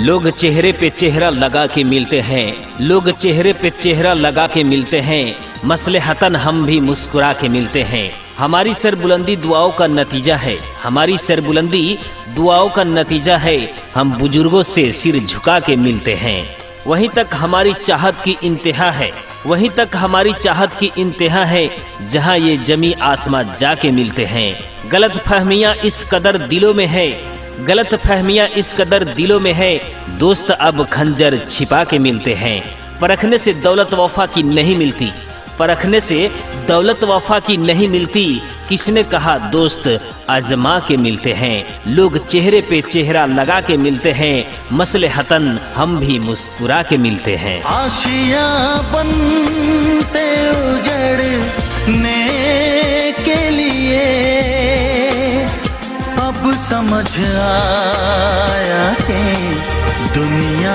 लोग चेहरे पे चेहरा लगा के मिलते हैं। लोग चेहरे पे चेहरा लगा के मिलते हैं। मसले हतन हम भी मुस्कुरा के मिलते हैं। हमारी सरबुलंदी दुआओं का नतीजा है। हमारी सरबुलंदी दुआओं का नतीजा है। हम बुज़ुर्गों से सिर झुका के मिलते हैं। वहीं तक हमारी चाहत की इंतहा है। वहीं तक हमारी चाहत की इंतहा है, जहाँ ये जमी आसमां जाके मिलते हैं। गलत फहमियाँ इस कदर दिलों में है गलत फहमियाँ इस कदर दिलों में है, दोस्त अब खंजर छिपा के मिलते हैं। परखने से दौलत वफा की नहीं मिलती, परखने से दौलत वफा की नहीं मिलती, किसने कहा दोस्त आजमा के मिलते हैं। लोग चेहरे पे चेहरा लगा के मिलते हैं, मसले हतन हम भी मुस्कुरा के मिलते हैं। आशिया बनते उजड़ने के समझ आया कि दुनिया